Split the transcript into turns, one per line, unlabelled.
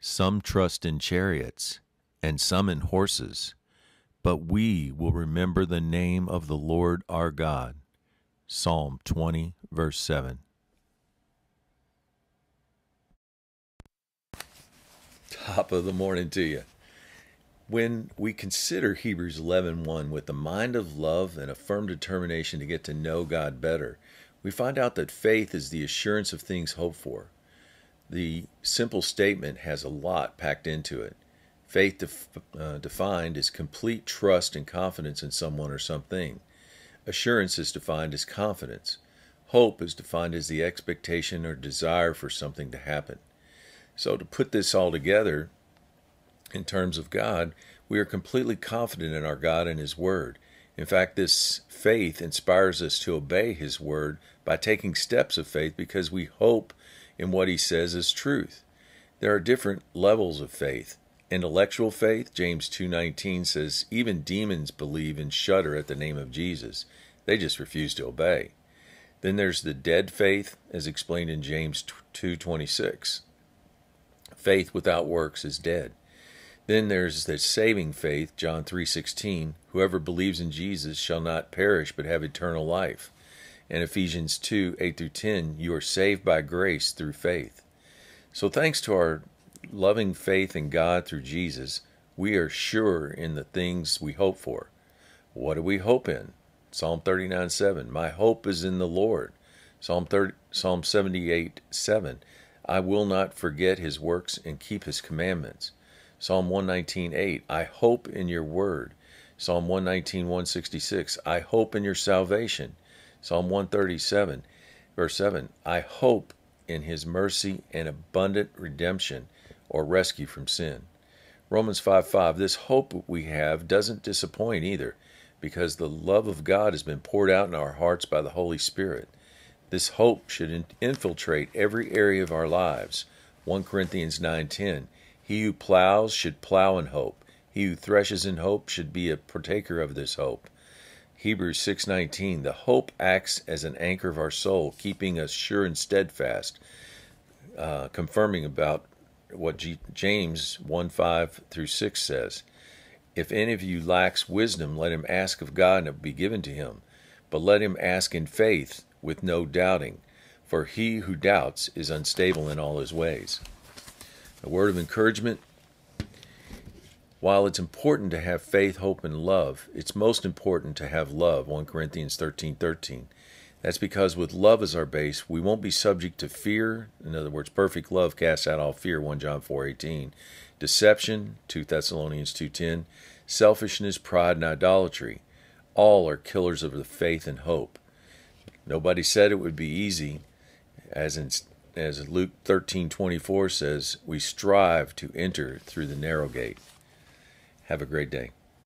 Some trust in chariots, and some in horses, but we will remember the name of the Lord our God. Psalm 20, verse 7. Top of the morning to you. When we consider Hebrews 11:1 with the mind of love and a firm determination to get to know God better, we find out that faith is the assurance of things hoped for. The simple statement has a lot packed into it. Faith def- uh, defined is complete trust and confidence in someone or something. Assurance is defined as confidence. Hope is defined as the expectation or desire for something to happen. So, to put this all together, in terms of God, we are completely confident in our God and His Word. In fact, this faith inspires us to obey His Word by taking steps of faith because we hope in what He says is truth. There are different levels of faith. Intellectual faith, James 2:19 says, even demons believe and shudder at the name of Jesus. They just refuse to obey. Then there's the dead faith as explained in James 2:26. Faith without works is dead. Then there's the saving faith, John 3:16, whoever believes in Jesus shall not perish but have eternal life. And Ephesians 2, 8 through 10, you are saved by grace through faith. So thanks to our loving faith in God through Jesus, we are sure in the things we hope for. What do we hope in? Psalm 39, 7. My hope is in the Lord. Psalm 30, Psalm 78, 7. I will not forget his works and keep his commandments. Psalm 119:8, I hope in your word. Psalm 119, 166, I hope in your salvation. Psalm 137, verse 7, I hope in his mercy and abundant redemption or rescue from sin. Romans 5 5, this hope we have doesn't disappoint either, because the love of God has been poured out in our hearts by the Holy Spirit. This hope should infiltrate every area of our lives. 1 Corinthians 9:10 he who plows should plow in hope. He who threshes in hope should be a partaker of this hope. Hebrews 6:19 The hope acts as an anchor of our soul, keeping us sure and steadfast, uh, confirming about what G- James 1:5 through 6 says. If any of you lacks wisdom, let him ask of God, and it will be given to him. But let him ask in faith, with no doubting, for he who doubts is unstable in all his ways. A word of encouragement. While it's important to have faith, hope, and love, it's most important to have love. 1 Corinthians 13 13. That's because with love as our base, we won't be subject to fear. In other words, perfect love casts out all fear. 1 John 4 18. Deception, 2 Thessalonians 2 10. Selfishness, pride, and idolatry. All are killers of the faith and hope. Nobody said it would be easy, as in as Luke 13:24 says, we strive to enter through the narrow gate. Have a great day.